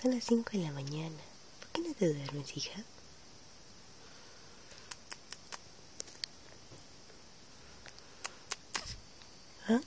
Son las 5 de la mañana. ¿Por qué no te duermes, hija? ¿Ah?